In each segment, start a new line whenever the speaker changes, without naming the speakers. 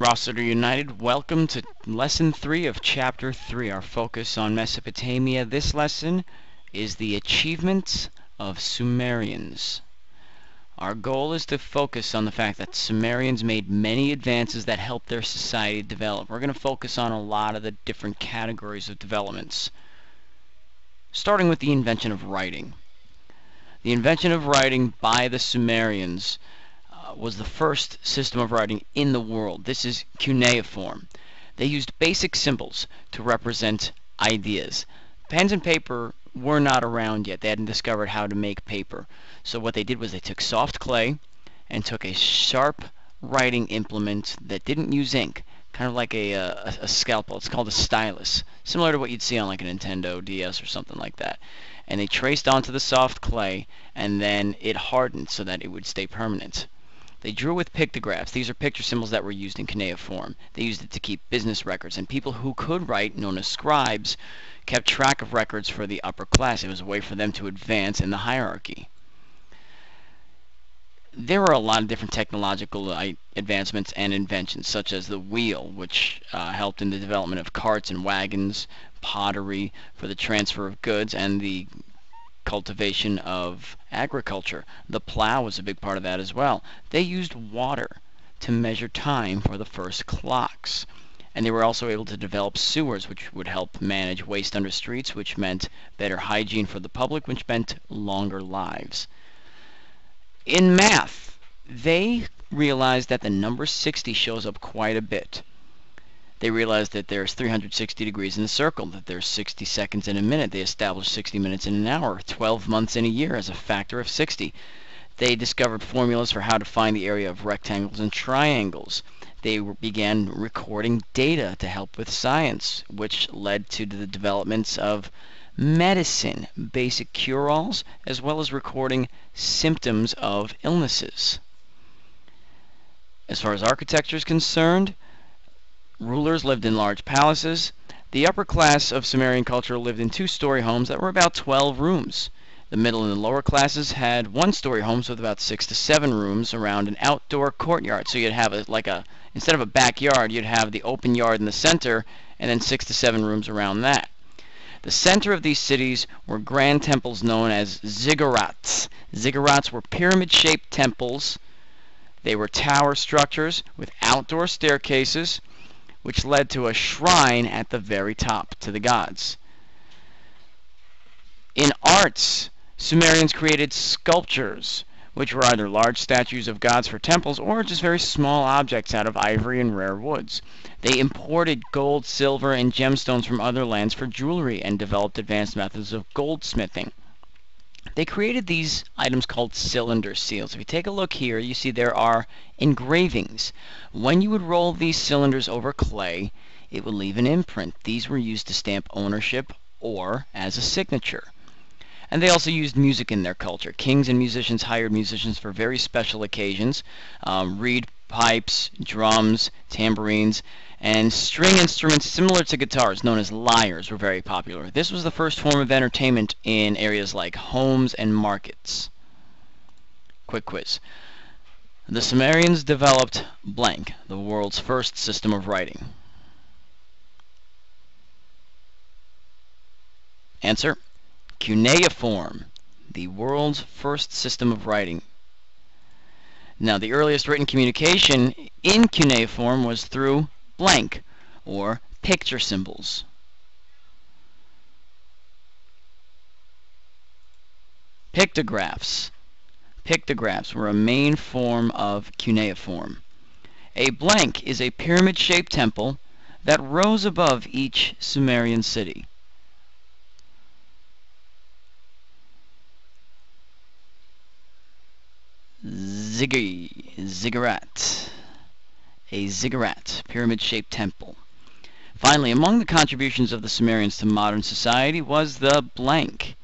Rossiter United, welcome to lesson 3 of chapter 3. Our focus on Mesopotamia this lesson is the achievements of Sumerians. Our goal is to focus on the fact that Sumerians made many advances that helped their society develop. We're going to focus on a lot of the different categories of developments, starting with the invention of writing. The invention of writing by the Sumerians was the first system of writing in the world. This is cuneiform. They used basic symbols to represent ideas. Pens and paper were not around yet. They hadn't discovered how to make paper. So what they did was they took soft clay and took a sharp writing implement that didn't use ink, kind of like a, a, a scalpel. It's called a stylus, similar to what you'd see on like a Nintendo DS or something like that. And they traced onto the soft clay, and then it hardened so that it would stay permanent. They drew with pictographs. These are picture symbols that were used in cuneiform. They used it to keep business records, and people who could write, known as scribes, kept track of records for the upper class. It was a way for them to advance in the hierarchy. There were a lot of different technological advancements and inventions, such as the wheel, which uh, helped in the development of carts and wagons, pottery for the transfer of goods, and the cultivation of agriculture. The plow was a big part of that as well. They used water to measure time for the first clocks. And they were also able to develop sewers, which would help manage waste under streets, which meant better hygiene for the public, which meant longer lives. In math, they realized that the number 60 shows up quite a bit. They realized that there's 360 degrees in a circle, that there's 60 seconds in a minute. They established 60 minutes in an hour, 12 months in a year as a factor of 60. They discovered formulas for how to find the area of rectangles and triangles. They began recording data to help with science, which led to the developments of medicine, basic cure-alls, as well as recording symptoms of illnesses. As far as architecture is concerned, Rulers lived in large palaces. The upper class of Sumerian culture lived in two-story homes that were about 12 rooms. The middle and the lower classes had one-story homes with about six to seven rooms around an outdoor courtyard. So you'd have a, like a instead of a backyard, you'd have the open yard in the center, and then six to seven rooms around that. The center of these cities were grand temples known as ziggurats. Ziggurats were pyramid-shaped temples. They were tower structures with outdoor staircases which led to a shrine at the very top to the gods. In arts, Sumerians created sculptures, which were either large statues of gods for temples or just very small objects out of ivory and rare woods. They imported gold, silver, and gemstones from other lands for jewelry and developed advanced methods of goldsmithing. They created these items called cylinder seals. If you take a look here, you see there are engravings. When you would roll these cylinders over clay, it would leave an imprint. These were used to stamp ownership or as a signature. And they also used music in their culture. Kings and musicians hired musicians for very special occasions. Um, reed pipes, drums, tambourines, and string instruments similar to guitars, known as lyres, were very popular. This was the first form of entertainment in areas like homes and markets. Quick quiz. The Sumerians developed blank, the world's first system of writing. Answer. Cuneiform, the world's first system of writing. Now, the earliest written communication in cuneiform was through blank or picture symbols. Pictographs. Pictographs were a main form of cuneiform. A blank is a pyramid-shaped temple that rose above each Sumerian city. Ziggy, ziggurat a ziggurat, pyramid-shaped temple. Finally, among the contributions of the Sumerians to modern society was the blank,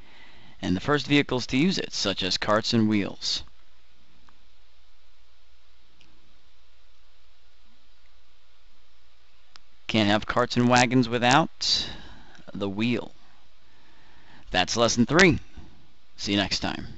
and the first vehicles to use it, such as carts and wheels. Can't have carts and wagons without the wheel. That's lesson three. See you next time.